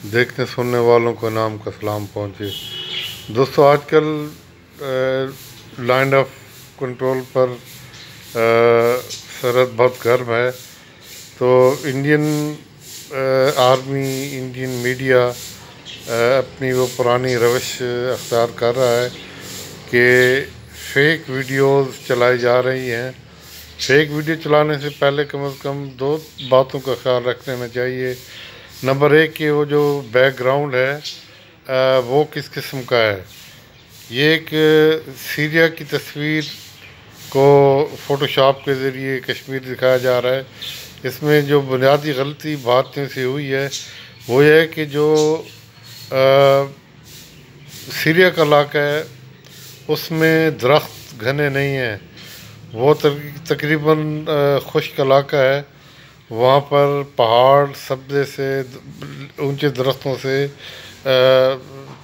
देखने सुनने वालों को नाम का सलाम पहुँचे। दोस्तों आजकल लैंड ऑफ़ कंट्रोल पर सरहद बहुत गर्म है। तो इंडियन आर्मी इंडियन मीडिया आ, अपनी वो पुरानी रविश अख्तियार कर रहा है कि फेक वीडियोस चलाई जा रही हैं। फेक वीडियो चलाने से पहले कम अज़ कम दो बातों का ख्याल रख लेना चाहिए। नंबर एक कि वो जो बैकग्राउंड है आ, वो किस किस्म का है? ये एक सीरिया की तस्वीर को फ़ोटोशॉप के ज़रिए कश्मीर दिखाया जा रहा है। इसमें जो बुनियादी गलती भारतीयों से हुई है वो ये है कि जो आ, सीरिया का इलाका है उसमें दरख्त घने नहीं हैं। वो तकरीबन खुश्क इलाका है। वहाँ पर पहाड़ सब्जे से ऊँचे दरख्तों से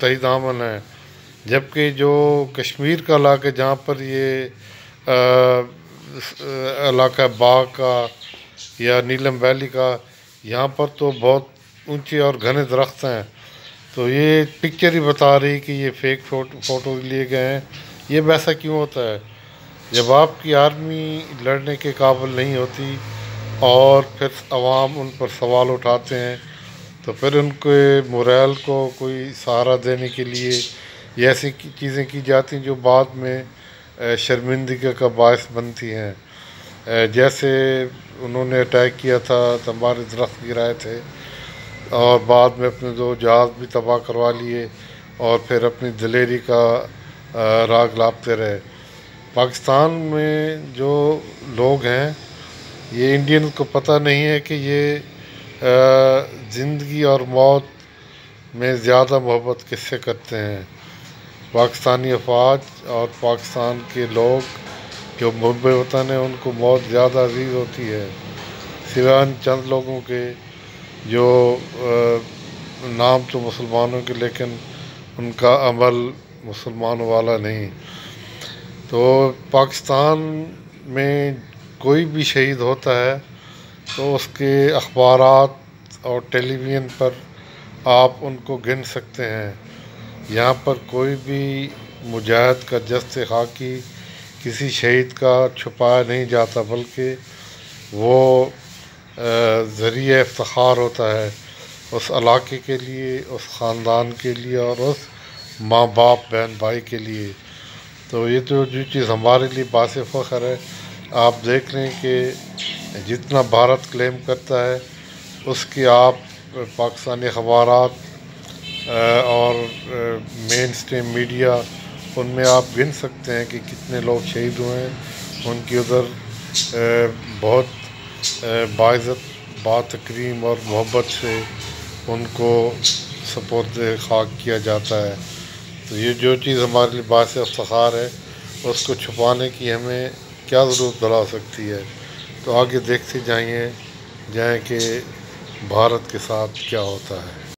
तही दामन है। जबकि जो कश्मीर का इलाका जहाँ पर ये इलाका बाग का या नीलम वैली का, यहाँ पर तो बहुत ऊँचे और घने दरख्त हैं। तो ये पिक्चर ही बता रही कि ये फेक फ़ोटो, फ़ोटो लिए गए हैं। ये वैसा क्यों होता है? जब आपकी आर्मी लड़ने के काबिल नहीं होती और फिर आवाम उन पर सवाल उठाते हैं तो फिर उनके मोरल को कोई सहारा देने के लिए ये ऐसी चीज़ें की जाती हैं जो बाद में शर्मिंदगी का बायस बनती हैं। जैसे उन्होंने अटैक किया था तो हमारे दरख्त गिराए थे, और बाद में अपने दो जहाज़ भी तबाह करवा लिए, और फिर अपनी दलेरी का राग लापते रहे। पाकिस्तान में जो लोग हैं ये इंडियन को पता नहीं है कि ये ज़िंदगी और मौत में ज़्यादा मोहब्बत किससे करते हैं? पाकिस्तानी अफवाज और पाकिस्तान के लोग जो मुंबई वतन है, उनको मौत ज़्यादा अज़ीज़ होती है। सिवान चंद लोगों के जो नाम तो मुसलमानों के, लेकिन उनका अमल मुसलमानों वाला नहीं। तो पाकिस्तान में कोई भी शहीद होता है तो उसके अखबार और टेलीविज़न पर आप उनको गिन सकते हैं। यहाँ पर कोई भी मुजाहिद का जस्त खाकी किसी शहीद का छुपाया नहीं जाता, बल्कि वो ज़रिए इफ्तार होता है उस इलाके के लिए, उस ख़ानदान के लिए और उस माँ बाप बहन भाई के लिए। तो ये तो जो चीज़ हमारे लिए बास फ़ख्र है आप देख लें कि जितना भारत क्लेम करता है, उसकी आप, पाकिस्तानी अखबार और मेन स्ट्रीम मीडिया उनमें आप गिन सकते हैं कि कितने लोग शहीद हुए हैं। उनकी उधर बहुत बाज़त बातकरीम और मोहब्बत से उनको सपोर्ट खाक किया जाता है। तो ये जो चीज़ हमारे लिए बास अफ्तार है, उसको छुपाने की हमें क्या ज़रूरत बढ़ा सकती है? तो आगे देखते जाइए, जाए कि भारत के साथ क्या होता है।